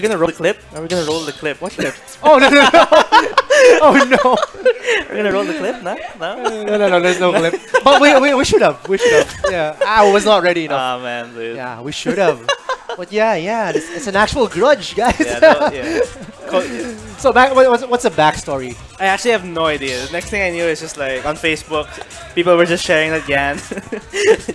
You gonna roll the clip? Are we gonna roll the clip? What clip? Oh no no no! oh no! We're gonna roll the clip? No? No? no no no! There's no clip. But we we, we should have. We should have. Yeah, I was not ready enough. Oh man, dude. yeah, we should have. but yeah, yeah, it's, it's an actual grudge, guys. Yeah, no, yeah. Co- so back, what's what's the backstory? I actually have no idea. The next thing I knew is just like on Facebook, people were just sharing that Yan.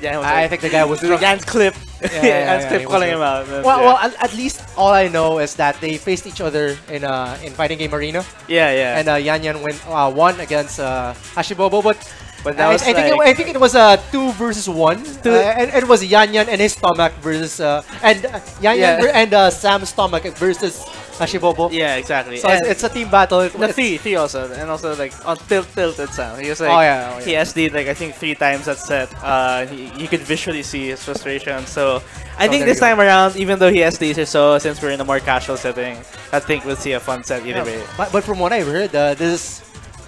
Yan was I like, think the guy was the. Yan's clip. yeah, Yan's yeah, clip calling him out. Well, yeah. well, at, at least all I know is that they faced each other in uh in fighting game arena, yeah, yeah. and uh, Yan Yan win, uh, won against uh, Hashibobo. But but that I, was I think it, I think it was a uh, two versus one. Two- Uh, and it was Yan Yan and his stomach versus uh, and uh, Yan Yan Yeah. and uh, Sam's stomach versus Hashibobo. yeah, exactly. So it's, it's a team battle. It- the three, three also, and also like on tilt, tilted sound. He was like, Oh yeah, oh, he yeah. SD'd like I think three times that set. Uh, he, you could visually see his frustration. So I Oh, think this time around, even though he SDs or so, since we're in a more casual setting, I think we'll see a fun set either way. But, but from what I've heard, uh, this is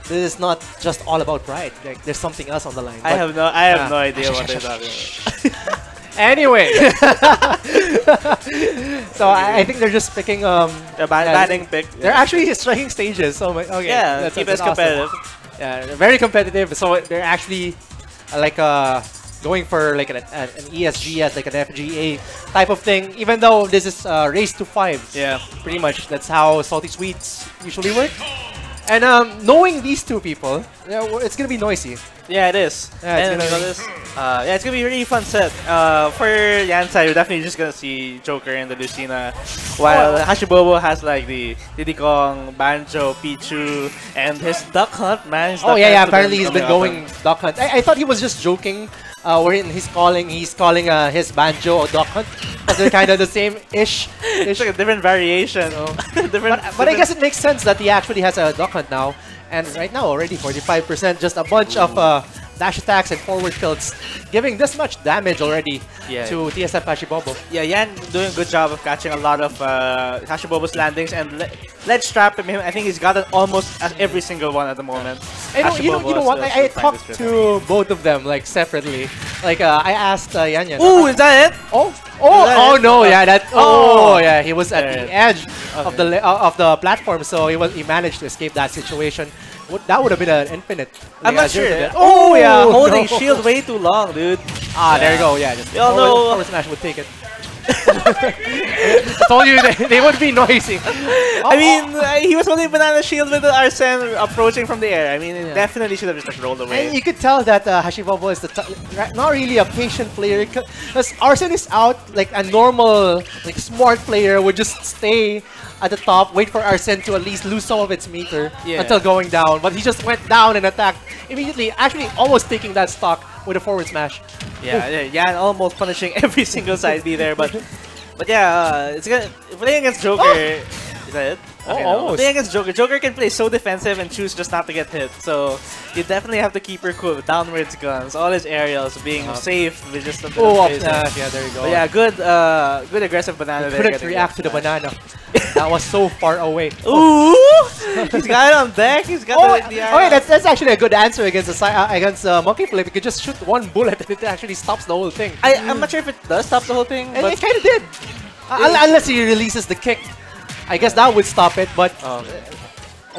this is not just all about pride. Like there's something else on the line. I But have no, I have Yeah. no idea what they're talking about. anyway. so I, I think they're just picking um. A bad, Yeah, pick. They're actually striking stages. So my- okay. yeah, that's- keep that's us awesome. competitive. Yeah, they're very competitive. So they're actually uh, like uh going for like an, an ESG as like an FGA type of thing. Even though this is uh, race to five. Yeah. pretty much that's how salty suites usually work. And um, knowing these two people, it's gonna be noisy. Yeah, it is. Yeah, it's and gonna be- this, uh, yeah, it's gonna be a really fun set. Uh, for Yan side, we're definitely just gonna see Joker and the Lucina, while Oh. Hashibobo has like the Diddy Kong, Banjo, Pichu, and his Duck Hunt. Man, his Oh Duck yeah, yeah. Apparently he's been going duck hunt. I, I thought he was just joking. Uh, wherein he's calling he's calling uh, his banjo or duck hunt because they're kind of the same ish. It's like a different variation. Oh. different, But, but I guess it makes sense that he actually has a duck hunt now. And right now already 45%, just a bunch of uh, dash attacks and forward tilts, giving this much damage already Yeah. to TSF Hashibobo. yeah, Yan doing a good job of catching a lot of uh, Hashibobo's landings and le ledge trap him. I think he's gotten almost every single one at the moment. I know, you know, you know what? I, I talked to both of them like separately. Like uh, I asked uh, Yan Yan. Ooh, is that it? Oh, oh, oh no, Oh. yeah, that. Oh. Oh, yeah, he was at the edge of the uh, of the platform, so he was he managed to escape that situation. Would- That would have been an infinite. I'm not sure. uh, Oh, yeah, no. holding shield way too long, dude. Ah, there you go. Yeah, just We all know- forward smash would take it. I told you they, they would be noisy. I mean, uh, he was holding banana shield with the Arsene approaching from the air. I mean, Yeah. definitely should have just like, rolled And away. you could tell that uh, Hashibobo is the t- not really a patient player because Arsene is out like a normal, like smart player would just stay at the top, wait for Arsene to at least lose some of its meter Yeah. until going down. But he just went down and attacked immediately, actually almost taking that stock with a forward smash. Yeah, yeah, yeah, almost punishing every single side B there, but but yeah, uh, it's gonna playing against Joker. Is that it? Oh, no. almost. Playing against Joker, Joker can play so defensive and choose just not to get hit. So you definitely have to keep her cool downwards guns, all his aerials, being Uh-huh. safe with just a bit Oh, of smash. Yeah, there you go. But yeah, good, uh, good aggressive banana He couldn't react to the banana. that was so far away. Ooh! He's got it on deck. He's got Oh, the, the oh wait, that's, that's actually a good answer against the uh, against uh, monkey flip. You could just shoot one bullet and it actually stops the whole thing. I, I'm not sure if it does stop the whole thing, And but it kind of did. Uh, unless he releases the kick. I guess that would stop it, but...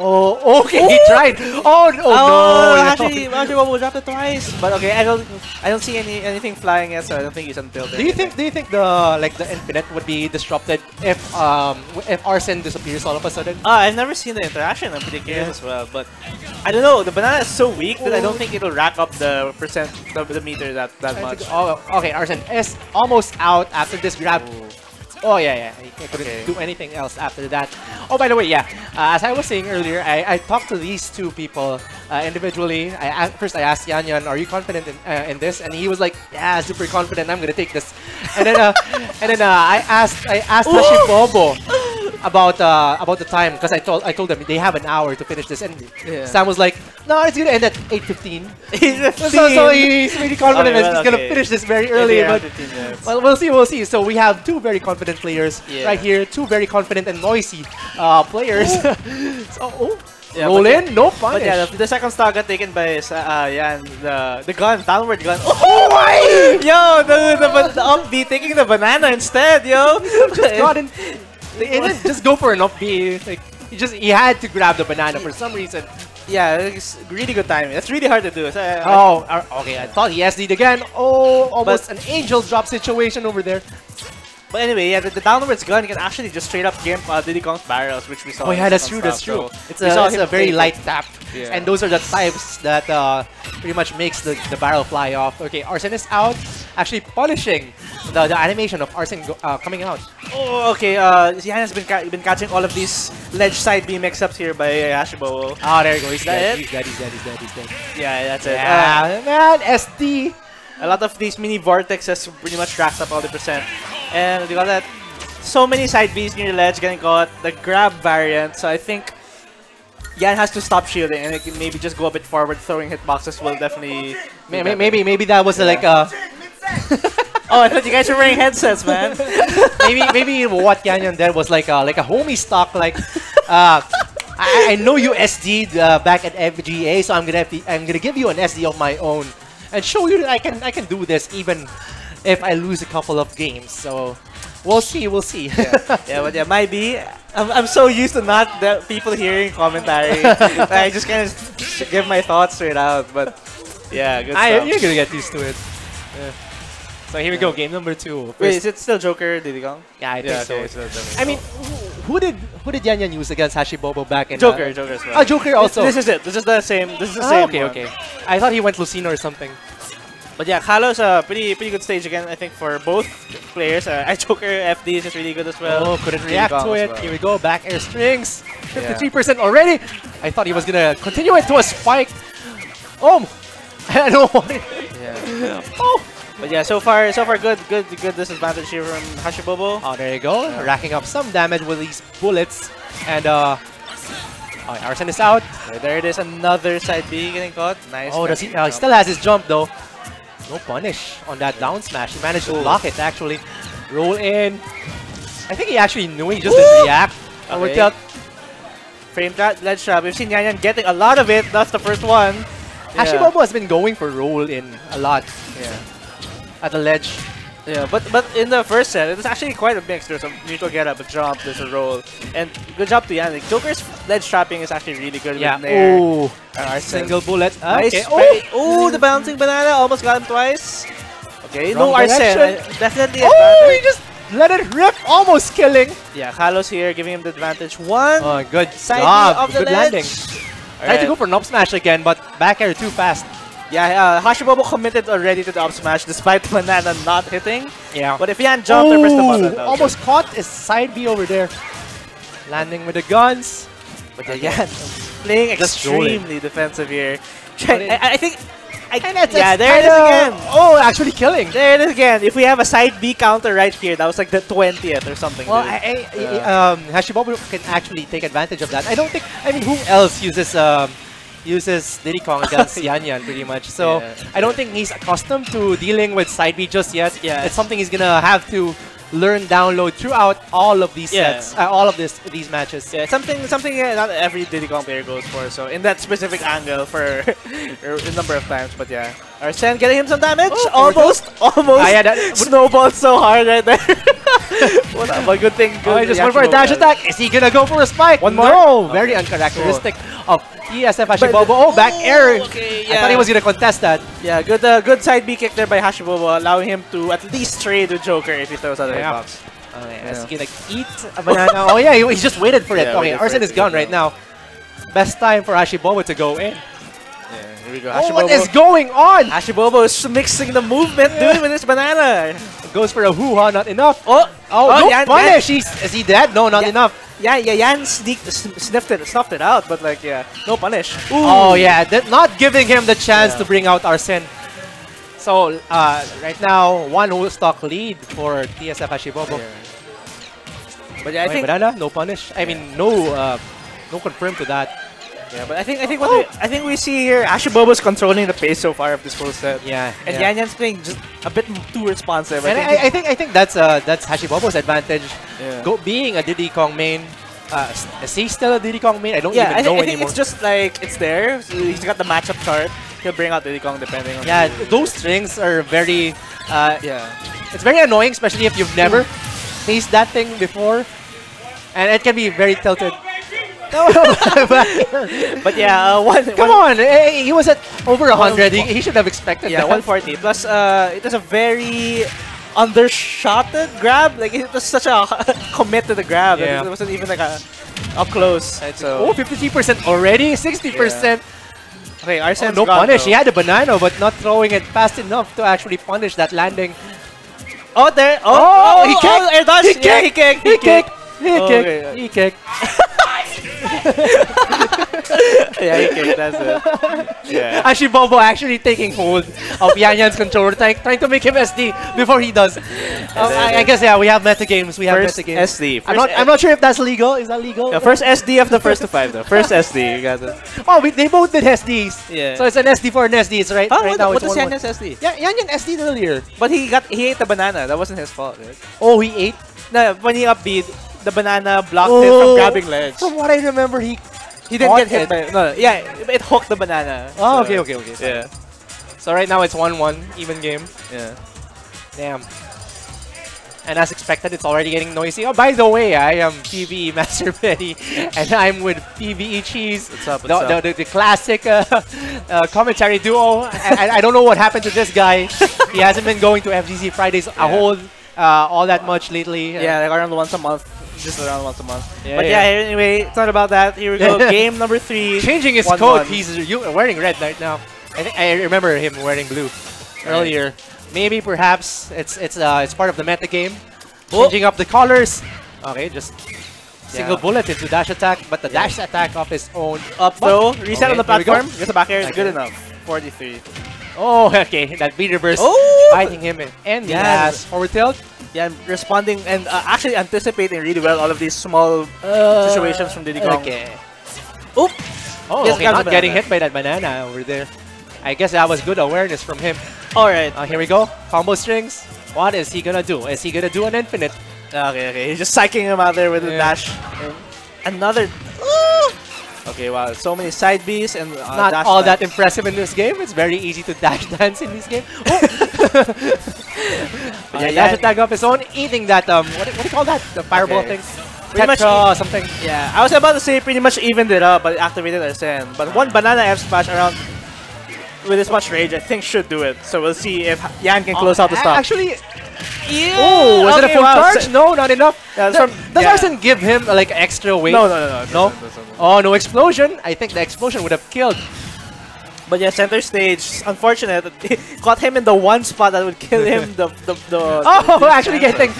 Oh, okay, he tried. Oh, no, Oh, no. actually, actually, Bobo dropped it twice. But okay, I don't, I don't see any anything flying yet, so I don't think he's until Do you think? Do you think the like the infinite would be disrupted if um if Arsene disappears all of a sudden? Uh, I've never seen the interaction. I'm pretty curious as well, but I don't know. The banana is so weak that I don't think it'll rack up the percent, the, the meter that that much. Oh, okay. Arsene is almost out after this grab. Oh yeah, yeah. He couldn't Okay. do anything else after that. Oh, by the way, yeah. Uh, as I was saying earlier, I, I talked to these two people uh, individually. I asked, first I asked Yan Yan, "Are you confident in, uh, in this?" And he was like, "Yeah, super confident. I'm gonna take this." And then uh, and then uh, I asked I asked Hashibobo about uh, about the time because I told I told them they have an hour to finish this, and Yeah. Sam was like, "No, it's gonna end at 8:15." He's a So, so he's really confident Okay, well, he's gonna okay. finish this very early, around but well, we'll see, we'll see. So we have two very confident players Yeah. right here, two very confident and noisy uh, players. so, oh, Yeah, roll in, no But yeah, the, the second stock got taken by uh, Yan, the the gun, downward gun. Oh my! Yo, the the, the upbeat taking the banana instead, yo. Just got in. Didn't just go for an up B. Like he just he had to grab the banana for some reason. Yeah, it's really good timing. That's really hard to do. So, I- Oh, uh, okay. I thought he SD'd again. Oh, almost an angel drop situation over there. But anyway, yeah, the, the downwards gun can actually just straight up gimp uh, Diddy Kong's barrels, which we saw. Oh yeah, that's true. That's true. so It's a, it's a very light tap, Yeah. and those are the types that uh, pretty much makes the, the barrel fly off. Okay, Arsene is out, actually polishing the, the animation of Arsene go, uh, coming out. Oh, okay. Uh, Zihan has been ca been catching all of these ledge side B mix-ups here by uh, Hashibo. Ah, there you go. He's dead. it? He's dead. He's dead. He's dead. He's dead. Yeah, that's it. Yeah, man. SD. a lot of these mini vortexes pretty much racks up all the percent. And you got that. So many side Bs near the ledge getting caught. The grab variant. So I think Yan has to stop shielding and it can maybe just go a bit forward. Throwing hitboxes will definitely. May- may- Maybe, maybe that was uh, like a... Oh, I thought you guys were wearing headsets, man. maybe maybe what Yanyan did was like a, like a homie stock like uh, I, I know you SD'd uh, back at FGA so I'm gonna have to, I'm gonna give you an SD of my own and show you that I can I can do this even if I lose a couple of games so we'll see we'll see yeah, but yeah, might be. I'm, I'm so used to not the people hearing commentary. I just kind of give my thoughts straight out. But yeah, good I, stuff. you're gonna get used to it Yeah. so here we go game number two Wait, is it still Joker Diddy Kong? yeah I think Yeah, so okay, so Joker. I mean who, did who did Yanyan use against Hashibobo back in Joker, uh, Joker as well. oh Joker also This, this is it. This is the same. This is the Ah, same. okay one. okay I thought he went Lucina or something But yeah, Kalos a pretty pretty good stage again. I think for both players. Uh, Joker FD is just really good as well. Oh, couldn't Diddy react to it. well. Here we go, back air strings. 53% already. I thought he was gonna continue it to a spike. Oh, I don't what it Yeah. Oh, But yeah, so far so far good good good disadvantage here from Hashibobo. oh, there you go. Racking up some damage with these bullets. And, uh, oh, Arsene is out. Okay, there it is, another side B getting caught. Nice. Oh, does he, uh, he still has his jump though. No punish on that down smash. He managed to Ooh. block it actually. Roll in. I think he actually knew he just didn't react. That worked Okay. out. Frame trap, ledge trap. We've seen Yan Yan getting a lot of it. That's the first one. Yeah. Hashibobo has been going for roll in a lot Yeah. at the ledge. Yeah, but but in the first set, it was actually quite a mix. There's a neutral get up, a jump, there's a roll, and good job to Yannick. Joker's ledge trapping is actually really good Yeah. with Nair. Ooh. and Single bullet. Nice. Okay. spray. Ooh, the bouncing banana almost got him twice. Okay, no Wrong Arsene. direction. uh, Definitely Oh, he just let it rip, almost killing. Yeah, Kalos here giving him the advantage. One Oh, good side job. Of the Good ledge. landing. Tried to go for an up smash again, but back air too fast. Yeah, uh, Hashibobo committed already to the up smash despite the banana not hitting. Yeah. But if Yan jumped or pressed the button, that was almost caught his side B over there. Landing with the guns. But yeah, Yan playing Just roll it. extremely defensive here. It- I, I think. I, And that's yeah, that's there it is again. Oh, actually killing. There it is again. If we have a side B counter right here, that was like the 20th or something. Well, dude. I, I, Yeah. um, Hashibobo can actually take advantage of that. I don't think. I mean, who else uses um, uses Diddy Kong against Yan Yan pretty much? So Yeah. I don't think he's accustomed to dealing with side B just yet. Yeah. it's something he's gonna have to learn download throughout all of these Yeah. sets, uh, all of this these matches. Yeah, something something uh, not every Diddy Kong player goes for. So in that specific angle for a number of times, but yeah, Arsene getting him some damage. Oh, almost, almost. Ah, yeah, that- snowballed so hard right there. what a, but good thing. Good Oh, he just went for a dash attack. Is he gonna go for a spike? One more? No, Okay. very uncharacteristic of TSF Hashibobo. Oh, back air. Okay, I thought he was gonna contest that. Yeah, good uh, good side B kick there by Hashibobo, allowing him to at least trade with Joker if he throws out the Yeah. hitbox. Okay, is he gonna eat a banana? oh yeah, he, he just waited for it. Yeah, okay, waited for Arsene it is gone right now. Best time for Hashibobo to go in. Yeah, here we go. Oh, what Hashibobo. is going on? Hashibobo is mixing the movement, dude, with his banana. Goes for a hoo-ha, not enough. Oh, Oh, Oh, no Yan- punish! He's, is he dead? No, not Yeah. enough. yeah, yeah, Yan sneaked, sniffed it, snuffed it out, but like, yeah, no punish. Oh yeah, that not giving him the chance Yeah. to bring out Arsene. So uh, right now, one whole stock lead for TSF Hashibobo. But yeah, I Okay, think, banana, no punish. I mean, no, uh, no confirm to that. Yeah, but I think, I think what Oh. we, I think we see here, Hashibobo's controlling the pace so far of this full set, Yeah, and yeah. Yan Yan's playing just a bit too responsive. And think I, I think I think that's uh that's Hashibobo's advantage. Yeah. Go being a Diddy Kong main. Uh, is he still a Diddy Kong main? I don't yeah, even I, know I think anymore. it's just like it's there. So he's got the matchup chart. He'll bring out Diddy Kong depending on. yeah, those strings are very. Uh, yeah. it's very annoying, especially if you've never faced that thing before. and it can be very tilted. But yeah, uh, one, Come one- on, eh, he was at over 100. He, he should have expected Yeah, 140. Plus, uh, it was a very undershotted grab. Like, it was such a commit to the grab. Yeah. It wasn't even like a up close. So, Oh, 53% already, 60%. okay, Oh, Arsene's no gone, punish. though. He had a banana, but not throwing it fast enough to actually punish that landing. Oh, there. Oh, Oh, oh, he oh, kicked. air dodge. He Yeah, he kicked. He kicked. He Oh, kicked. okay. He kicked. yeah, he kicked. It. Yeah. Actually, Bobo actually taking hold of Yan Yan's controller, trying, trying to make him SD before he does. Uh, I, I guess yeah, we have meta games. We have First meta games. SD. I'm not. I'm not sure if that's legal. Is that legal? Yeah, first SD of the first to five, though. First SD. You got it. Oh, we, they both did SDs. Yeah. So it's an SD for an SD. It's right. Oh, right what, now what it's does one, Yan one. SD? Yeah, Yan Yan SD'd earlier. But he got he ate the banana. That wasn't his fault. Right? Oh, he ate. No, when he upbeat, the banana blocked him from Oh, grabbing ledge. From what I remember, he. He didn't get hit it. by no. Yeah, it hooked the banana. Oh, So, okay, okay, okay. Yeah, So right now it's one-one, even game. yeah. Damn. And as expected, it's already getting noisy. Oh, by the way, I am PBE Master Betty, and I'm with PBE Cheese. What's up? the, What's the, up? the, the classic uh, uh, commentary duo. I, I, I don't know what happened to this guy. he hasn't been going to FGC Fridays a whole uh, all that much lately. Yeah, like around once a month. Just around once a month. Yeah, but yeah. yeah, anyway, it's not about that. Here we go. Game number three. Changing his One, coat. one. He's you, wearing red right now. I think I remember him wearing blue earlier. Maybe perhaps it's it's uh it's part of the meta game. Oh. Changing up the colors. Okay, just single Yeah. bullet into dash attack, but the dash attack of his own. Up throw. Reset Okay, on the here we go. platform. Get the back air. It's good enough. 43. Oh, okay, that beat reverse Oh! biting him in and the Yeah. ass forward tilt. Yeah, I'm responding and uh, actually anticipating really well all of these small situations from Diddy Kong. Okay. Oop! Oh, Yes, okay, not getting hit by that banana over there. I guess that was good awareness from him. Alright. Uh, here we go. Combo strings. What is he gonna do? Is he gonna do an infinite? Okay, okay. He's just psyching him out there with Yeah. dash. Another. Ooh! Okay, wow. So many side Bs and uh, Not dash all that impressive in this game. It's very easy to dash dance in this game. Oh. Yeah, yeah, dash attack of his own, eating that um, what, do- what do you call that? The fireball Okay. thing. Pretty much Tetra something. Yeah, I was about to say pretty much evened it up, but it activated Arsene. But one banana F smash around with this much rage, I think should do it. So we'll see if Yan can close out the stop. Actually, yeah. oh, was it a full wow. charge? No, not enough. Yeah, Does, from- does yeah. Arsene give him like extra weight? No, no, no, no. No? Oh, no explosion. I think the explosion would have killed. But yeah, center stage, unfortunate. Caught him in the one spot that would kill him. the the the. Oh, the actually getting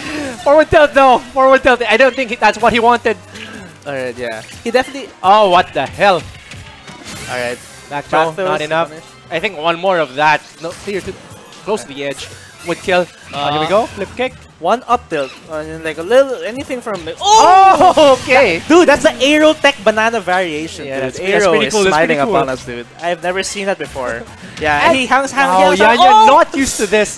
forward tilt No, Forward tilt. I don't think that's what he wanted. Alright, yeah. He definitely. Oh, what the hell? Alright. Back throw, not enough. punish. I think one more of that, no, clear to close to the edge, would kill. Uh, here we go, flip kick. One up tilt. Uh, and like a little anything from. Oh, okay. Dude, that's the Aero Tech banana variation, Yeah, dude. that's- that's Aero pretty is cool, that's smiling pretty cool. upon us, dude. I've never seen that before. Yeah, And- he hangs, hangs, Oh, hangs yeah, out- you're oh! not used to this.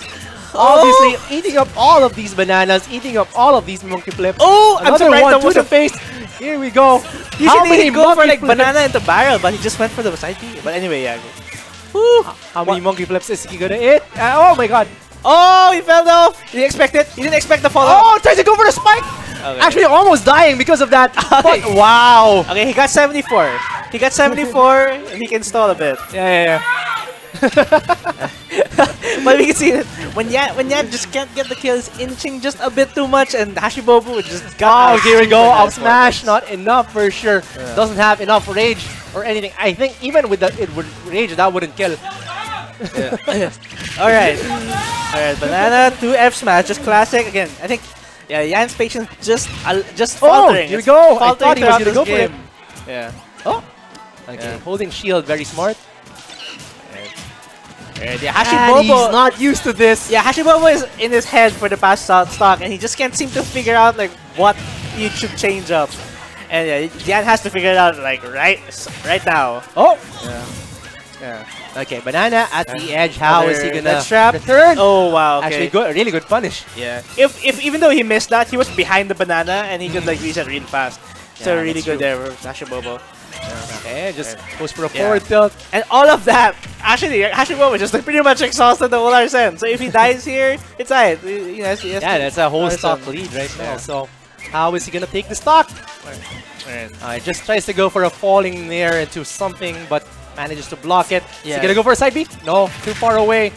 Obviously, eating up all of these bananas, eating up all of these monkey flips. Oh, I'm Another one to the face. Here we go. Usually How many he'd go for like flips? banana into barrel, but he just went for the side B. But anyway, yeah. Woo! How many What- monkey flips is he gonna hit? Uh, oh my god. Oh, he fell off. He didn't expect it. He didn't expect the follow. Oh, tries to go for the spike. Okay. Actually, almost dying because of that. But, wow. Okay, he got 74. He got 74, and he can stall a bit. Yeah, yeah, yeah. but we can see that when Yan, when Yan just can't get the kill, he's inching just a bit too much, and Hashibobo just Oh, got out here we go. Up smash, not enough for sure. Yeah. Doesn't have enough rage or anything. I think even with the it would rage, that wouldn't kill. this. Alright. Alright, banana, 2 F smash, just classic. Again, I think yeah, Yan's patience just uh, just Oh, here we go. I thought he was gonna go for it. game. Yeah. Oh, okay. Yeah. Holding shield, very smart. Alright, yeah, Hashibobo. he's not used to this. Yeah, Hashibobo is in his head for the past stock, and he just can't seem to figure out like what he should change up. And yeah, Yan has to figure it out like right, right now. Oh, Yeah. Yeah. Okay. Banana at the edge. How is he gonna trap. return? Oh wow. Okay. Actually, good. Really good punish. Yeah. If if even though he missed that, he was behind the banana and he could like reset really fast. So Yeah, really good true. there for Hashibobo. Okay, just goes for a forward tilt. And all of that, actually, Hashibobo just like pretty much exhausted the whole Arsene. So if he dies here, it's alright. You know, Yeah, that's a whole Arsene. stock lead right now. Yeah. So How is he gonna take the stock? Alright. Uh, just tries to go for a falling there into something, but manages to block it. Is Yeah. he gonna go for a side B? No, too far away.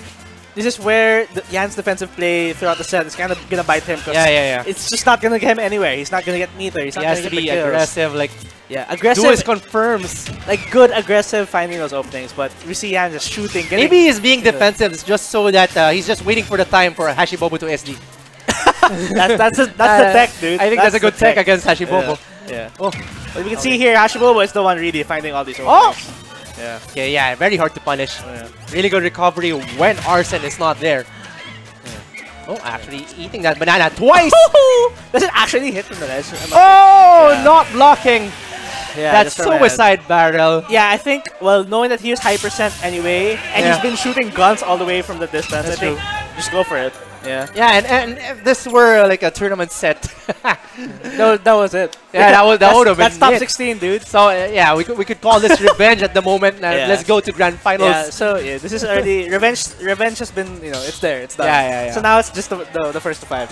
This is where the, Yan's defensive play throughout the set is kind of gonna bite him. 'cause Yeah, yeah, yeah. It's just not gonna get him anywhere. He's not gonna get meter. He's He not has to be the aggressive, like Yeah, aggressive. his confirms. like good aggressive finding those openings, but we see Yan just shooting. Maybe he's being defensive it's just so that uh, he's just waiting for the time for Hashibobo to SD. that's that's a, that's the Uh, tech, dude. I think that's, a good tech, against Hashibobo. Yeah. yeah. Oh, But we can see here, Hashibobo is the one really finding all these openings. Oh! Yeah. okay, yeah, very hard to punish. Oh, yeah. Really good recovery when Arsene is not there. Oh, actually eating that banana twice. Does it actually hit from the ledge? Oh, Yeah. not blocking. yeah, That's just from ahead. suicide barrel. Yeah, I think, well, knowing that he was high percent anyway, and Yeah. he's been shooting guns all the way from the distance, That's I think just go for it. Yeah. Yeah, and, and if this were like a tournament set, No, that was it. Yeah, that was- that would've been That's top it. 16, dude. so uh, yeah, we could, we could call this revenge at the moment. Yeah. Let's go to grand finals. Yeah, so yeah, this is already revenge. Revenge has been, you know, it's there, it's done. Yeah, yeah, yeah. So now it's just the, the, the first to 5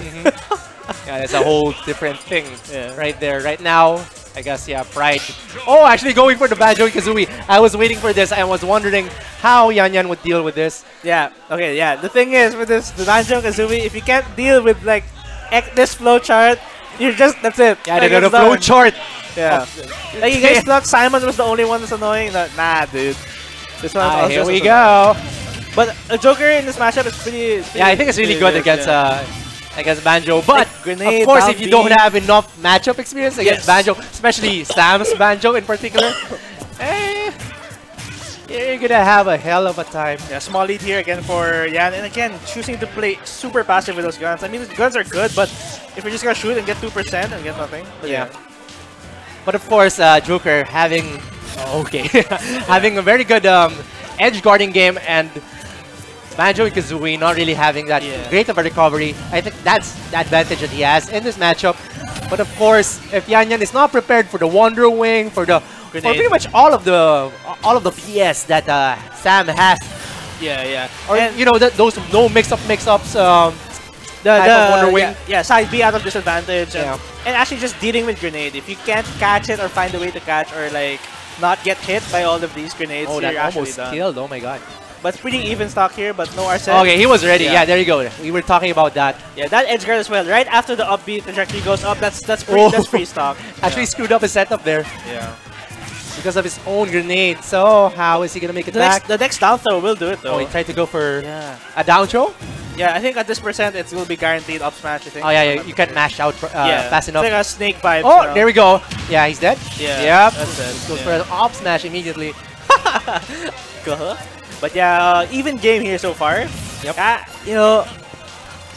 Yeah, that's a whole different thing Yeah. right there. Right now, I guess, yeah, Pride. Oh, actually going for the Banjo Kazooie. I was waiting for this. I was wondering how Yan Yan would deal with this. Yeah. Okay. Yeah. The thing is with this the Banjo Kazooie, if you can't deal with like this flow chart, you're just that's it. Yeah, Like, the, the it's flow chart. Yeah. like you guys thought Simon was the only one that's annoying. No, nah, dude. This one. Ah, here we as go. annoying. But a Joker in this matchup is pretty. it's Yeah, I think it's really pretty good against yeah. uh, against Banjo. But grenade, of course, if you don't have enough matchup experience against Yes. Banjo, especially Sam's Banjo in particular, eh, you're gonna have a hell of a time. Yeah, small lead here again for Yan, and again choosing to play super passive with those guns. I mean, the guns are good, but if you're just gonna shoot and get two percent and get nothing, but Yeah. But of course, uh, Joker having oh, okay, having a very good um, edge guarding game and Banjo and Kazooie not really having that Yeah. great of a recovery. I think that's the advantage that he has in this matchup. But of course, if Yan Yan is not prepared for the Wonder Wing, for the for pretty much all of the all of the PS that uh, Sam has, yeah, yeah. or And you know that those no mix-up mix-ups. Um, the, the Wonder Wing. Yeah, yeah, side B out of disadvantage, and, Yeah. and actually just dealing with grenade. If you can't catch it or find a way to catch or like not get hit by all of these grenades, oh, you're that almost done. killed! Oh my god. But it's pretty even stock here, but no Arsene. Okay, he was ready. Yeah. Yeah. there you go. We were talking about that. Yeah, that edge guard as well. Right after the up B trajectory goes up, that's that's free, Oh. that's free stock. Actually screwed up his setup there yeah. because of his own grenade. So how is he gonna make it The back? next, the next down throw will do it though. Oh, he tried to go for yeah. a down throw. Yeah, I think at this percent it will be guaranteed up smash. I think. Oh yeah, yeah you can't mash out uh, yeah, fast enough. It's like a snake vibe. Oh, there we go. Yeah, he's dead. Yeah, Yep. that's it. Goes yeah. for an up smash immediately. Go. But yeah, uh, even game here so far. Yep. Uh, you know,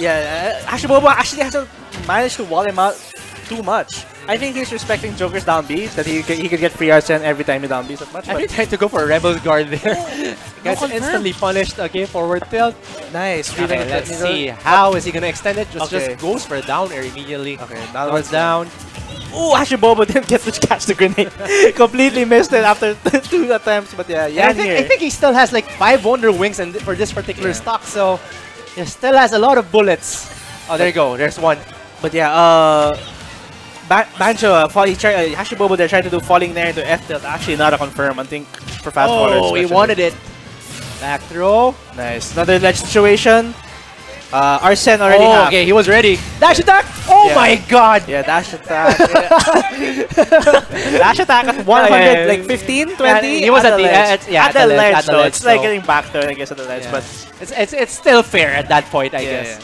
yeah, uh, Hashibobo actually hasn't managed to wall him out too much. I think he's respecting Joker's down B, that he could, he could get free Arsene every time he down Bs that much. Actually tried to go for a rebel guard there. Gets confirm. instantly punished. Okay, forward tilt. nice. Okay, it, let's see. How is he gonna extend it? Just Okay. just goes for a down air immediately. Okay, that was down. Ooh, Hashibobo didn't get to catch the grenade. Completely missed it after two attempts. But yeah, Yeah, I think. I think he still has like five Wonder Wings and for this particular Yeah. stock, so he still has a lot of bullets. Oh, there you go. There's one. But yeah, uh, ba Banjo, uh, fall, he tried, uh, Hashibobo there tried to do falling there into F tilt. Actually, not a confirm. I think for fast oh, he wanted it. Back throw. Nice. Another ledge situation. Uh, Arsene already oh, okay, he was ready. Dash attack! Oh Yeah. my god! Yeah, dash attack. dash attack at 100, yeah, yeah. like 15, 20? Yeah, he was at the- ledge. at- yeah, at, at the, the ledge, at the though. ledge, it's like so- getting back there, I guess, at the ledge. Yeah. But It's, it's, it's still fair at that point, I yeah, guess.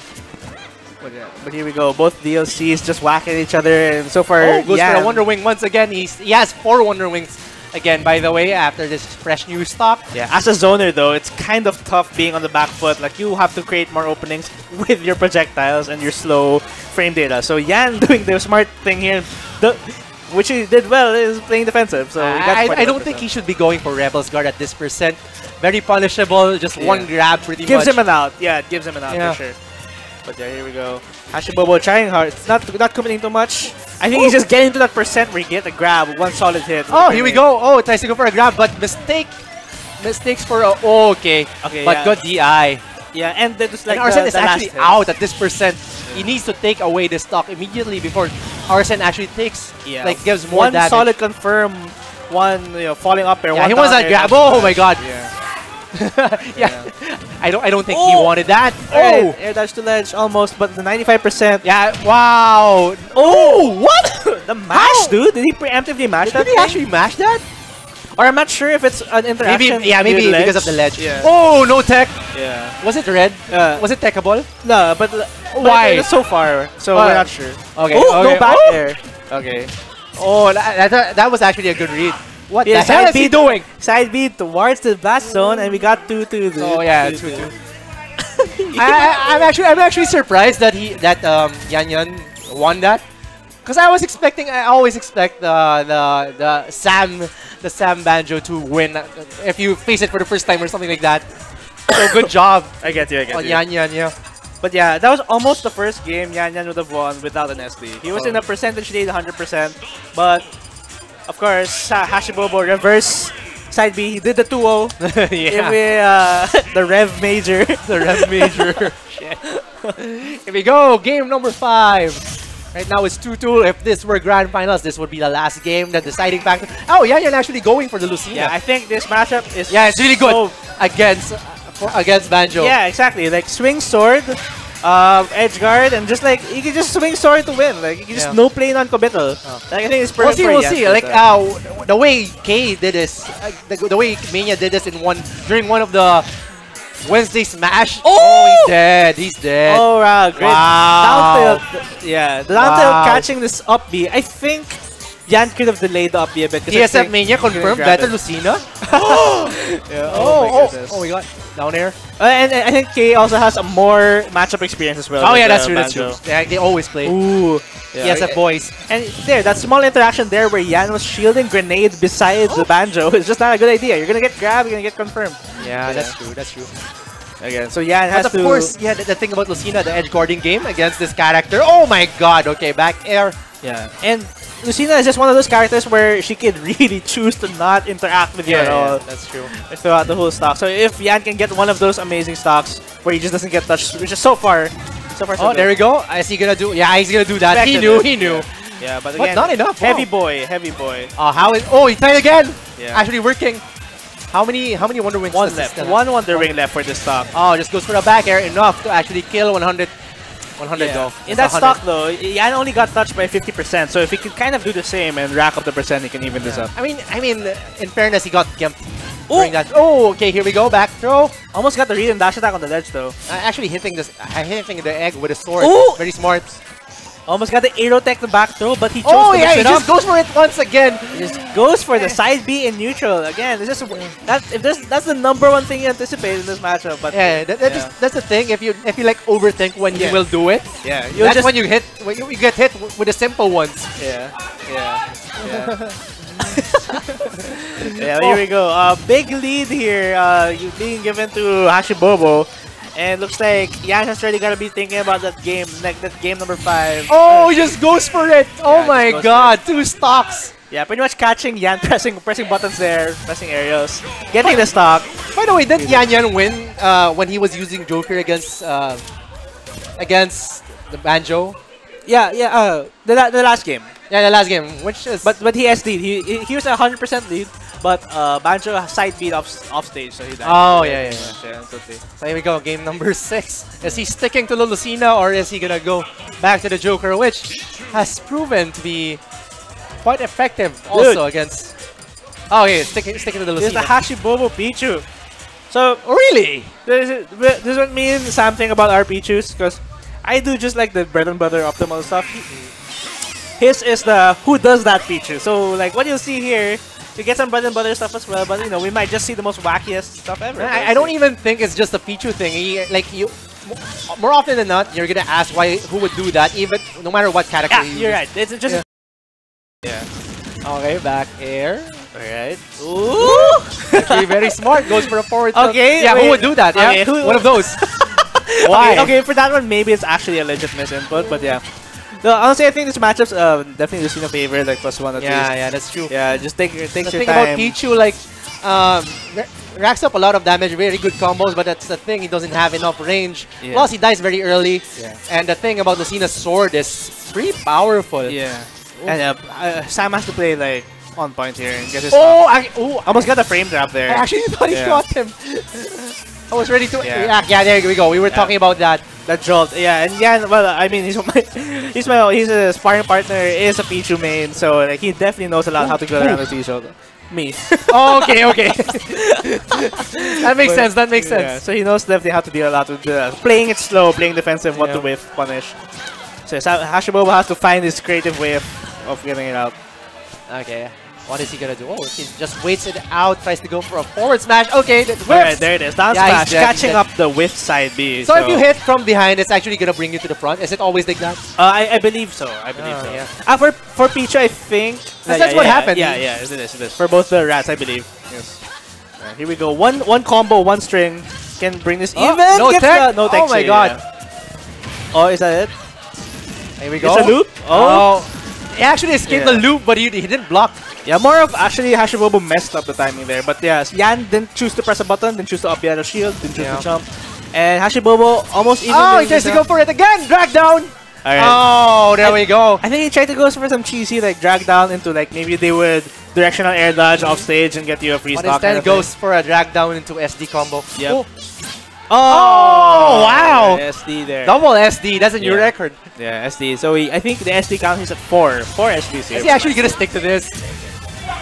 But, yeah. but here we go. Both DLCs just whacking each other. And so far, Oh, goes yeah. for a Wonder Wing once again. He's, he has four Wonder Wings again, by the way, after this fresh new stock. Yeah, as a zoner though, it's kind of tough being on the back foot. Like you have to create more openings with your projectiles and your slow frame data. So Yan doing the smart thing here, the, which he did well, is playing defensive. So I, quite don't think he should be going for Rebel's Guard at this percent. Very punishable, just Yeah. one grab pretty gives much. Gives him an out. Yeah, it gives him an out Yeah. for sure. But yeah, here we go. Hashibobo trying hard. It's not not committing too much. I think he's just getting to that percent where he get a grab, one solid hit. Oh, here we go. Oh, it tries to go for a grab, but mistake. Mistakes for a. Oh, okay. Okay, but yeah. good DI. Yeah, and then just like and Arsene the, is the actually last out at this percent. He needs to take away the stock immediately before Arsene actually takes, Yeah. like gives more one damage. solid confirm, one you know falling up air. Yeah, one he wants that grab. Oh my god. Yeah. yeah. I don't I don't think he Oh! wanted that. Oh, air dash to ledge almost, but the 95%. Yeah, wow. Oh, what? the mash, dude. Did he preemptively mash Did that? Did he thing? actually mash that? Or I'm not sure if it's an interaction. Maybe yeah, maybe with because of the ledge. Yeah. Oh, no tech. Yeah. Was it red? Uh, Was it techable? no, but but Why? it's so far, so Uh, we're not sure. Okay. oh, okay. no back oh! air. Okay. Oh, that, that, that was actually a good read. What Yeah, the hell side is he doing? Side beat towards the blast zone, and we got two two. dude. Oh yeah, Two, two two. two. I, I, I'm actually I'm actually surprised that he that um Yan Yan won that. Cause I was expecting, I always expect the the the Sam the Sam Banjo to win uh, if you face it for the first time or something like that. So good job I get you. I get on you. Yan Yan, yeah. But yeah, that was almost the first game Yan Yan would have won without an SD. He was Oh. in a percentage lead 100%, but of course, Ha- Hashibobo reverse side B. He did the 2-0. yeah. We, uh, the Rev Major. the Rev Major. Here we go, game number five. Right now it's 2-2. If this were grand finals, this would be the last game, the deciding factor. Oh, Yan Yan actually going for the Lucina. yeah, I think this matchup is Yeah, it's really good so- against uh, for, against Banjo. yeah, exactly. Like swing sword, uh, edge guard, and just like you can just swing sword to win. Like you can just Yeah. no play non-committal. Oh. Like I think it's We'll see, we'll see. Like uh, the way K did this, uh, the, the way Mania did this in one during one of the Wednesday Smash. Oh! he's dead. He's dead. Oh wow, great. Wow. Down tilt. Yeah, the down tilt Wow. catching this up B. I think Yan could have delayed the up B a bit. TSF Mania confirmed better. Lucina. Yeah, Oh, oh, my oh, oh my god. Down air. Uh, and, and I think K also has a more matchup experience as well. Oh yeah, that's uh, true, that's true. Yeah, they always play. Ooh. Yeah, a voice. And there, that small interaction there where Yan was shielding grenade besides the banjo is just not a good idea. You're gonna get grabbed, you're gonna get confirmed. Yeah, that's true, that's true. Again, so Yan has But of to. course, yeah, the, the thing about Lucina, the edge guarding game against this character. Oh my god, okay, back air. Yeah, and Lucina is just one of those characters where she can really choose to not interact with you at all Yeah, that's true. throughout the whole stock. So if Yan can get one of those amazing stocks where he just doesn't get touched, which is so far, so far so Oh, good. there we go. Is he gonna do? Yeah, he's gonna do that. He knew, he knew. Yeah, but But again, not enough. Heavy wow. boy, heavy boy. Uh, how is? Oh, he tried again. Yeah. Actually working. How many? How many Wonder Wings? One left, one Wonder Wing left for this stock. Oh, just goes for the back air enough to actually kill 100. 100 Yeah. though. In that That's 100. stock though, Yan only got touched by 50%, so if he could kind of do the same and rack up the percent, he can even this up. I mean, I mean, in fairness, he got gimped during that. Oh, okay, here we go. Back throw. Almost got the read and dash attack on the ledge though. Uh, actually hitting this, uh, hitting the egg with a sword. Ooh! Very smart. Almost got the aero tech the back throw, but he chose Oh to yeah, mix he just goes for it once again. He just goes for the side B in neutral. Again, it's just that if there's that's the number one thing you anticipate in this matchup. But Yeah, that, that yeah. Is, that's the thing. If you if you like overthink when Yeah. you will do it, yeah, that's just when you hit when you, you get hit with the simple ones. yeah, yeah, yeah. yeah, here we go. Uh, big lead here. Uh, being given to Hashibobo, and looks like Yan has already got to be thinking about that game, like that game number five. Oh, he just goes for it. Oh Yeah, my just goes for god, two stocks. Yeah, pretty much catching Yan pressing pressing buttons there, pressing aerials, getting the stock. By the way, did Yan Yan win uh, when he was using Joker against uh, against the Banjo? Yeah, yeah. Uh, the the last game, Yeah, the last game, which is but but he SD'd. He he, he was a hundred percent lead, but uh, Banjo side beat off off stage, so he died. Oh, yeah, yeah, yeah. yeah. So here we go, game number six. Is he sticking to the Lucina or is he gonna go back to the Joker, which has proven to be quite effective also against. Oh, yeah, sticking sticking to the This is the Hashibobo Pichu. So really? this is, this doesn't mean something about our Pichus because I do just like the bread and butter optimal stuff. His is the who does that Pichu. So like what you'll see here, you get some bread and butter stuff as well, but you know we might just see the most wackiest stuff ever. I, I don't even think it's just a Pichu thing. He, like you, more often than not, you're gonna ask why who would do that, even no matter what character. Yeah, you you're use. right. It's just Yeah. yeah. Okay, back air. Alright. Ooh! Actually, very smart. Goes for a forward. Okay, Yeah, wait. who would do that? Yeah, Okay, who- one of those. Why? Okay, okay, for that one, maybe it's actually a legit misinput, but yeah. No, honestly, I think this matchup's uh, definitely Lucina favor, like plus one at Yeah, least. yeah, that's true. Yeah, just take your take the your thing about. Pichu, like, um, racks up a lot of damage, very good combos, but that's the thing, he doesn't have enough range. Yeah. Plus, he dies very early. Yeah. And the thing about Lucina's sword is pretty powerful. Yeah. And uh, uh, Sam has to play like on point here and get his. Oh. I, oh, almost got a frame drop there. I actually thought he Yeah. shot him. I was ready to Yeah. react. Yeah, there we go. We were Yeah. talking about that. That jolt, yeah, and yeah, well, I mean, he's my, he's my, he's a sparring partner, is a Pichu main, so like he definitely knows a lot how to go around the T-shield. Me. Oh, okay, okay. that makes But- sense. That makes Yeah, sense. so he knows definitely how to deal a lot with uh, playing it slow, playing defensive, what Yeah. to whiff, punish. So Hashibobo has to find his creative way of, of getting it out. Okay. What is he gonna do? Oh, he just waits it out, tries to go for a forward smash. Okay, whiffs. there it is. Down Yeah, smash, catching up the whiff side B. So if you hit from behind, it's actually gonna bring you to the front. Is it always like that? Uh, I, I believe so. I believe Oh, so. yeah. Ah, for for Pichu, I think That's- yeah, what yeah, happened. Yeah, yeah, it is. It is for both the rats, I believe. Yes. Uh, here we go. One one combo, one string can bring this Oh, even. no tech? the- no tech. Oh my God. Oh, is that it? Here we go. It's a loop. Oh. Oh. He actually escaped Yeah. the loop, but he, he didn't block. Yeah, more of actually Hashibobo messed up the timing there. But yeah, Yan didn't choose to press a button, didn't choose to up the other shield, didn't choose Yeah. to jump. And Hashibobo almost even. Oh, he tries to go for it again. Drag down. Alright. Oh, there I- we go. I think he tried to go for some cheesy like drag down into like maybe they would directional air dodge off stage and get you a free But stock. instead kind of thing. goes for a drag down into SD combo. Yep. Oh, Oh, oh wow. SD there. double SD. That's a new Yeah. record. Yeah, SD. So he, I think the SD count is at four. Four SDs here. Is he actually gonna stick to this?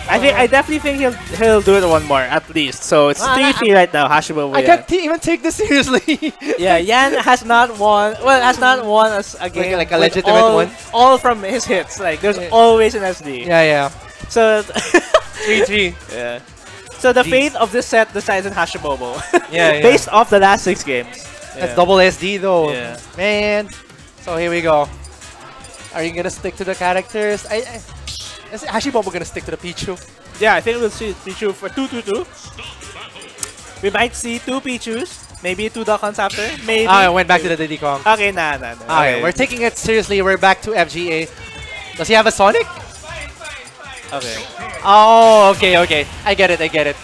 I think I definitely think he'll he'll do it one more at least. So it's three three right now. Hashibobo. I can't even take this seriously. Yeah, Yan has not won. Well, has not won us a game like a legitimate all, one? All from his hits. Like there's Yeah. always an SD. yeah, yeah. So Three three. yeah. So the Jeez. fate of this set decides on Hashibobo. Yeah, yeah. Based off the last six games. That's Yeah. double SD though. Yeah. Man. So here we go. Are you gonna stick to the characters? I, I is Hashibobo gonna stick to the Pichu? Yeah, I think we'll see Pichu for 2-2-2. We might see two Pichus. Maybe two Duck after. Maybe. Ah, I went back to the Diddy Kong. Okay, nah, nah, nah. Okay, we're taking it seriously. We're back to FGA. Does he have a Sonic? okay. Oh, okay, okay. I get it, I get it.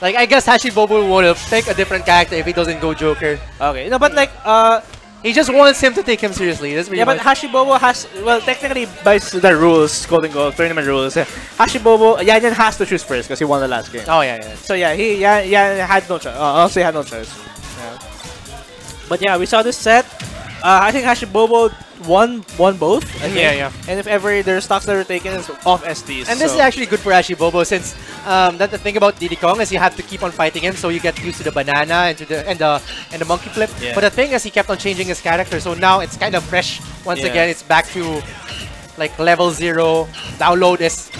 Like, I guess Hashibobo would have picked a different character if he doesn't go Joker. Okay. No, but like, uh, He just wants him to take him seriously. That's yeah, but. Hashibobo has, well, technically, by the rules, quote unquote, tournament rules, uh, Hashibobo, Yan Yan has to choose first because he won the last game. oh, yeah, yeah. So yeah, he Yan, Yan had no choice. Uh, honestly, had no choice. Yeah. But yeah, we saw this set. Uh, I think Hashibobo won won both. Yeah, yeah. And if ever their stocks that are taken is off SDs. And this is actually good for Hashibobo since um, that the thing about Diddy Kong is you have to keep on fighting him so you get used to the banana and to the and the and the monkey flip. Yeah. But the thing is he kept on changing his character, so now it's kind of fresh. Once Yeah. again, it's back to like level zero. Download is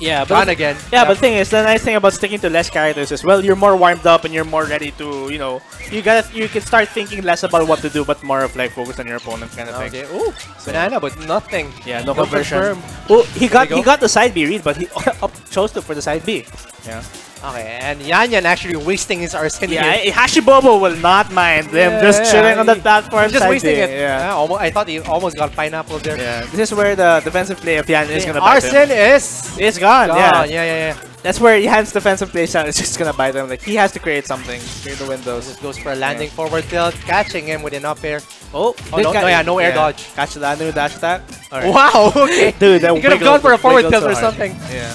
yeah, but again. yeah, but the thing is, the nice thing about sticking to less characters is well, you're more warmed up and you're more ready to, you know, you got you can start thinking less about what to do, but more of like focus on your opponent kind of thing. okay. Ooh, banana, but nothing. Yeah, no No conversion. confirm. Oh, he got There he got the side B read, but he up, chose to for the side B. Yeah. Okay, and Yan Yan actually wasting his Arsene Yeah. Hashibobo will not mind them Yeah, just yeah, chilling on the platform. Just wasting B. it. Yeah. almost, I thought he almost got pineapple there. Yeah. This is where the defensive play of Yan is gonna bite him. Is It's gone. gone. Yeah. yeah, yeah, yeah. That's where Yan's defensive play style is just gonna bite him. Like he has to create something. Create the windows. Just goes for a landing forward tilt, catching him with an up air. Oh, Oh, no- no, yeah, no air dodge. Catch the landing dash attack. Alright. Wow, okay. Dude, that He could have gone for a forward tilt so or something. Yeah.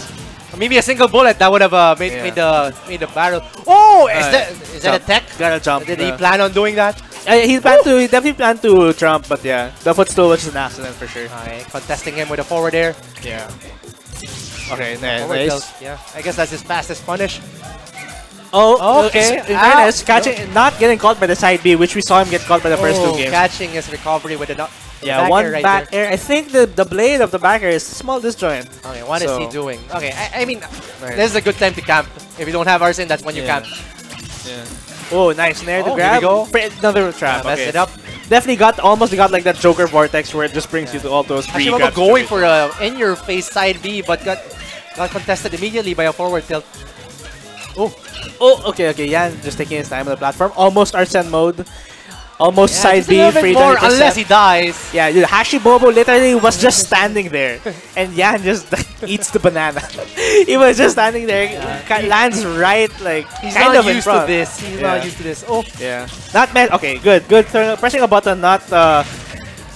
Maybe a single bullet that would have uh, made, Yeah. made the made the barrel. Oh, is Uh, that is that a tech? Gotta jump. Did he plan on doing that? Uh, he planned to. He definitely planned to trump, but yeah, the footstool was just an accident for sure. Okay, contesting him with a forward air. Yeah. Okay, nice. Nice. Yeah, I guess that's his fastest punish. Oh, Okay. In fairness, catching, not getting caught by the side B, which we saw him get caught by the first two games. catching his recovery with a no- with a yeah, back one air right back there. air. I think the the blade of the back air is small disjoint. Okay, what is he doing? Okay, I, I mean, Right. this is a good time to camp. If you don't have Arsene, that's when you Yeah. camp. Yeah. Oh, nice. Nair Oh, to grab. we go. Another trap. Uh, mess okay. it up. Definitely got almost got like that Joker vortex where it just brings you to all those three. Hashimoto grab going for a in-your-face side B, but got got contested immediately by a forward tilt. Oh, oh, okay, okay. Yan just taking his time on the platform. Almost Arsene mode. Almost Yeah, side B, free more, unless he dies. Yeah, dude, Hashibobo literally was just standing there, and Yan just eats the banana. he was just standing there, ca- lands right like He's kind of in used to front. this. He's Yeah. not used to this. Oh, Yeah, not meant. Okay, good, good. Turn, pressing a button, not uh,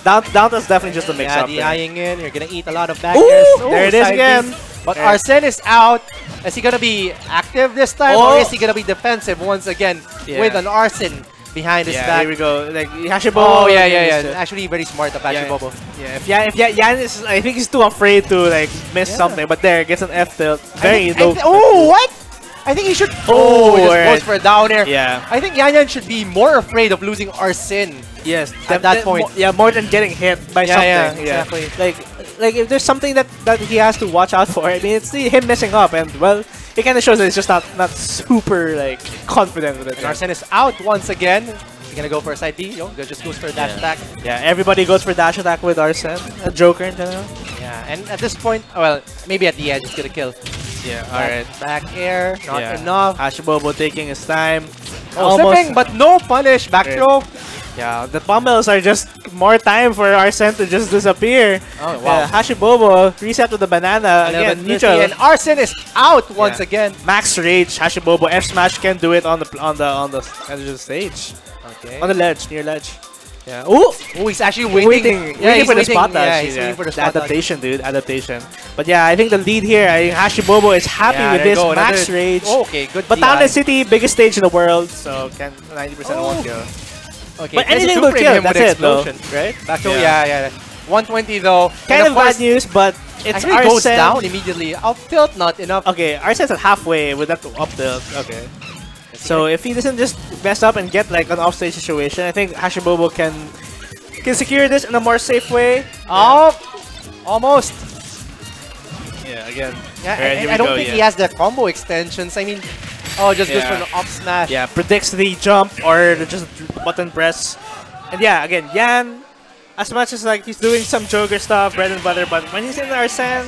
down. Down is definitely just a mix yeah, eyeing in. You're gonna eat a lot of back Ooh, there it is again. Bs. But There. Arsene is out. Is he gonna be active this time, Oh. or is he gonna be defensive once again Yeah. with an Arsene behind his Yeah, back? here we go. Like Hashibobo. Oh yeah, yeah, yeah. Uh, Actually, very smart uh, of Yeah. Hashibobo. Yeah, if Yan, if Yan, is, I think he's too afraid to like miss Yeah. something, but there gets an F tilt. Very low. oh, what? I think he should. Oh, Oh, just goes for a down air. yeah. I think Yan Yan should be more afraid of losing Arsene. Yes, At that point. yeah, more than getting hit by Yeah, something. yeah, exactly. Like, like if there's something that that he has to watch out for, I mean, it's the, him messing up, and well, it kind of shows that he's just not not super like confident with it. And Arsene is out once again. He's gonna go for a side D. Yo, just goes for a dash Yeah. attack. Yeah, everybody goes for dash attack with Arsene, a Joker in general. Yeah, and at this point, oh, well, maybe at the edge, he's gonna kill. Yeah, alright. Back air, not Yeah. enough. Hashibobo taking his time. Oh, slipping, but no punish. Back Great. throw. Yeah, the pummels are just more time for Arsene to just disappear. Oh, Yeah, Hashibobo reset with the banana again. Neutral. and Arsene is out once Yeah. again. Max Rage, Hashibobo, F Smash can do it on the on the on the edge of the stage, Okay. on the ledge, near ledge. Yeah. Ooh, Oh, he's actually waiting. waiting, Yeah, waiting he's for the waiting. spot Yeah, dodge. he's yeah. waiting for the The spot dodge. adaptation, dude, adaptation. But yeah, I think the lead here, I think Hashibobo is happy Yeah, with this go, Max another- Rage. Oh, okay, good. But DI. Town City, biggest stage in the world, so can 90% Oh. won't kill. Okay, But anything two will kill, him with that's it though, right? Back to Yeah. yeah, yeah. 120 though. Kind of bad news, but it's actually goes Arsene. down immediately. Up tilt, not enough. Okay, Arsene's at halfway We with that up tilt. Okay. So if he doesn't just mess up and get like an offstage situation, I think Hashibobo can can secure this in a more safe way. Oh, almost. Yeah, again. Yeah, Alright, and I don't go, think yeah. he has the combo extensions. I mean, oh, just goes for an up smash. Yeah, predicts the jump or the just button press. And yeah, again, Yan, as much as like he's doing some Joker stuff, bread and butter, but when he's in Arsene,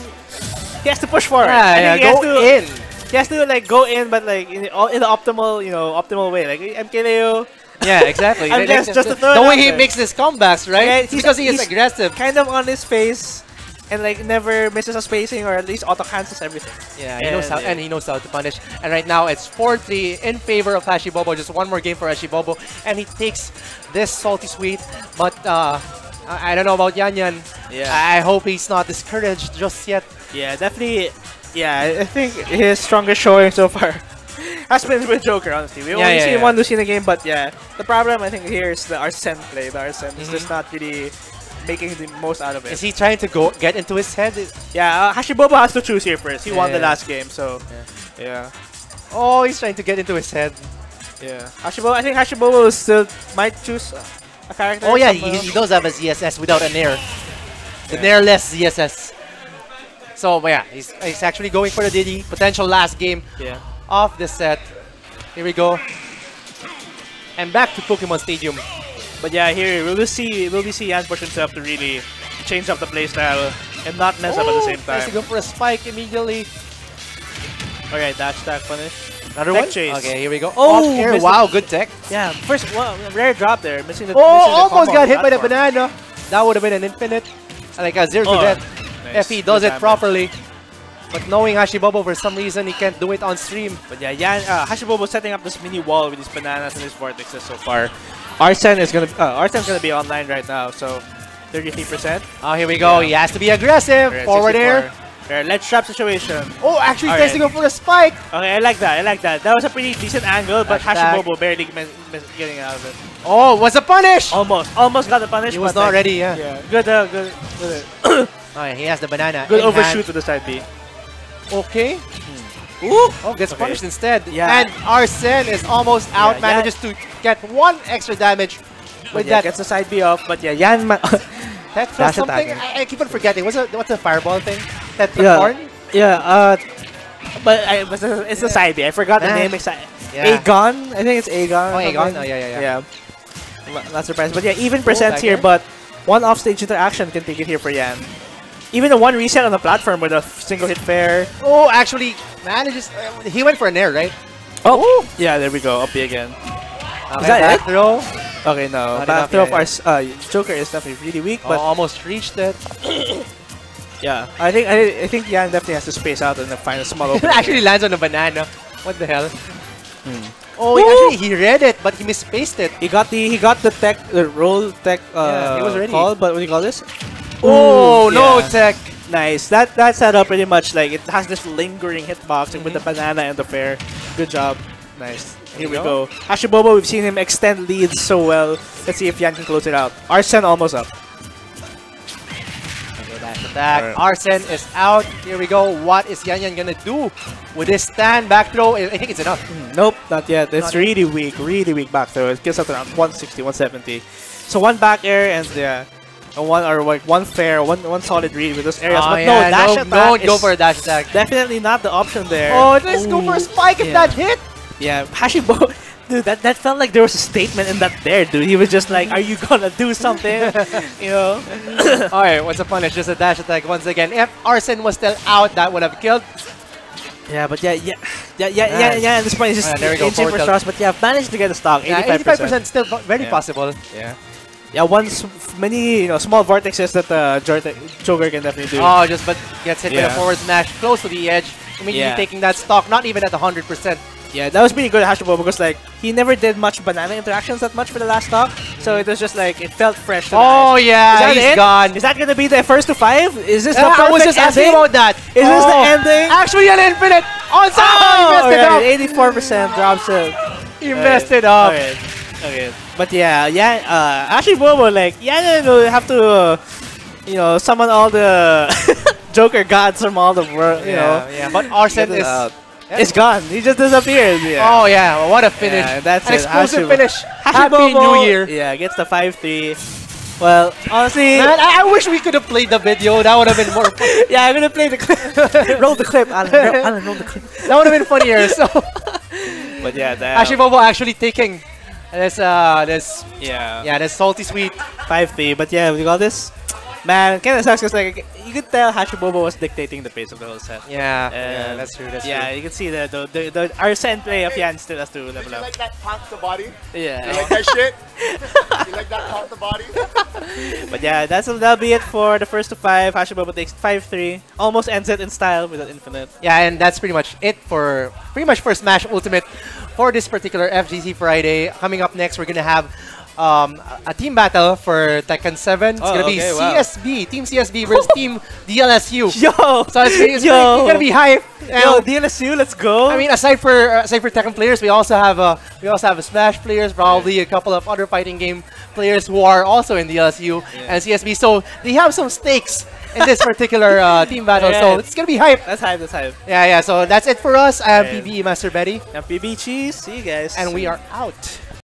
he has to push forward. Yeah, yeah, think he has go to- in. He has to like go in, but like in the, all- in the optimal, you know, optimal way. Like MKLeo, Yeah, exactly. Just- just the, throw it the out way he there. makes his comebacks, right? Yeah, he's- because he is aggressive. kind of on his face, and like never misses a spacing or at least auto cancels everything. Yeah, he knows And, how, yeah. and he knows how to punish. And right now it's 4-3 in favor of Hashibobo. Just one more game for Hashibobo, and he takes this salty suite. But uh, I, I don't know about Yan Yan. Yeah. I hope he's not discouraged just yet. Yeah, definitely. Yeah, I- I think his strongest showing so far has been with Joker. Honestly, we Yeah, only yeah, seen yeah. one Lucina game, but yeah, the problem I think here is the Arsene play. The Arsene is just Mhm. not really making the most out of it. Is he trying to go get into his head? yeah, uh, Hashibobo has to choose here first. He won the last game, so yeah, Oh, he's trying to get into his head. yeah. Hashibobo, I think Hashibobo will still might choose a character. Oh yeah, he, he does have a ZSS without a nair. The Yeah. nair-less ZSS. So yeah, he's, he's actually going for the Diddy. Potential last game yeah. of the set. Here we go. And back to Pokemon Stadium. But yeah, here we'll just see we'll be see Yan push himself to really change up the playstyle and not mess up at the same Tries to time. go for a spike immediately. Alright, dash attack punish. Another Tech one? chase. Okay, here we go. Oh, Off Wow, good tech. Yeah, first well, rare drop there, missing the. Oh, missing the almost combo got on hit by the banana. That would have been an infinite. Like a zero to Oh, death. nice. If he does Good it damage. properly. But knowing Hashibobo, for some reason, he can't do it on stream. But yeah, Yan, uh, Hashibobo setting up this mini wall with his bananas and his vortexes so far. Arsene is gonna uh, Arsene's gonna be online right now, so 33%. Oh, here we go. Yeah. He has to be aggressive. Forward 64. air. There, ledge trap situation. Oh, actually, Alright. tries to go for a spike. Okay, I like that. I like that. That was a pretty decent angle, but attack. Barely getting out of it. Oh, was a punish. Almost, almost got the punish. he was not like, ready, yeah. Yeah, good, uh, good, good, Oh, yeah, he has the banana. good overshoot hand. to the side B. Okay. Ooh. Oh, gets Okay. punished instead. Yeah. And Arsene is almost out. Yeah, manages to get one extra damage with yeah, that gets the side B off, but yeah, Yan. Tetra dash something. I, I keep on forgetting. What's a what's a fireball thing? Tetra Yeah. corn? yeah, uh, but I, but it's a side B. I forgot the Ah. name. Exactly. Yeah. Eigaon. I think it's Eigaon. Oh, Eigaon? Oh, yeah, yeah, yeah. Yeah. Not- surprised, but yeah, even percents here, but one offstage interaction can take it here for Yan. Even a one reset on the platform with a single hit fair. Oh, actually manages. Uh, he went for an air, right? Oh, yeah, there we go. Up B again. Okay, that back it? throw. Okay, no. Not Back throw yeah, of our uh, Joker is definitely really weak, Oh, but almost reached it. yeah, I think I, I think Yan definitely has to space out and then find a small opening. actually lands on a banana. What the hell? Hmm. Oh, he actually he read it, but he misspaced it. he got the he got the tech the roll tech uh, Yeah, he was ready. call, but what do you call this? Oh, Ooh, no yeah. tech. Nice. That that setup pretty much like it has this lingering hitboxing with the banana and the fair. Good job. Nice. There Here we go. go. Hashibobo, we've seen him extend leads so well. Let's see if Yan can close it out. Arsene almost up. Okay, dash attack. Alright. Arsene is out. Here we go. What is Yan Yan gonna do with this stand back throw? I I think it's enough. Hmm, Nope, not yet. It's Not really weak, really weak back throw. It gets up around 160, 170. So one back air and yeah, a one or like one fair, one one solid read with those areas. Oh, but yeah, no, dash no, attack don't go for a dash attack. Definitely not the option there. Oh, let's go for a Ooh, spike if yeah. that hit. Yeah, Hashibo, dude, that, that felt like there was a statement in that there, dude. He was just like, are you gonna do something? you know? Alright, what's the punish? Just a dash attack once again. If Arsene was still out, that would have killed. Yeah, but yeah, yeah, yeah, yeah, yeah, Nice. yeah, at this point, it's just Ah, there we go, inching for forward but yeah, managed to get a stock, 85%. Yeah, 85% still very Yeah. possible. Yeah. Yeah, one many you know small vortexes that uh, the Jorte- Joker can definitely do. Oh, just but gets hit with a forward smash close to the edge. Immediately Yeah. taking that stock, not even at 100%. Yeah, that was pretty good at Hashibo because like he never did much banana interactions that much for the last stock, so it was just like it felt fresh. Oh yeah, that he's it? gone. Is that gonna be the first to five? Is this uh, the Yeah, I was just asking about that. Is this the Oh, ending? Actually, an infinite on Oh, he messed it oh, up. 84% drops it. He messed it up. Okay. But yeah, yeah, uh, actually, Bobo, like, yeah, you know, have to, uh, you know, summon all the Joker gods from all the world, you yeah, know. yeah. But Arsene is. out. It's gone. He just disappeared. Yeah. Oh yeah, well, what a finish! Yeah, that's An it. explosive Hashibo- finish. Happy Hashibobo, New Year. Yeah, gets the 5-3. Well, honestly, Man, I, I wish we could have played the video. That would have been more. fun. yeah, I'm gonna play the clip. roll the clip, Alan. Roll, Alan, roll the clip. that would have been funnier. So But yeah, that. actually, Bobo actually taking this uh this yeah, yeah this salty suite. 5-3. But yeah, we got this. Man, kind of sucks because like you could tell Hashibobo was dictating the pace of the whole set. Yeah, yeah, And that's true. That's yeah, true. you can see the the the, the Arsene play of Yan still has to level You up. like that taunt the body? Yeah. You Yeah, like that shit? you like that taunt the body? but yeah, that's that'll be it for the first to five. Hashibobo takes five three, almost ends it in style with an infinite. Yeah, and that's pretty much it for pretty much for Smash Ultimate for this particular FGC Friday. Coming up next, we're gonna have um, a a team battle for Tekken 7. It's Oh, gonna be okay, wow. CSB, Team CSB versus Team DLSU. Yo, So it's, it's, yo, gonna, be hype. yo, And, DLSU, let's go. I mean, aside for uh, aside for Tekken players, we also have uh, we also have a Smash players, probably a couple of other fighting game players who are also in DLSU Yeah. and CSB. So they have some stakes in this particular uh, team battle. So Alright. it's gonna be hype. that's hype. That's hype. Yeah, yeah. So that's it for us. I'm Okay. PBE Master Betty, I'm PB cheese. See you guys. and we are out.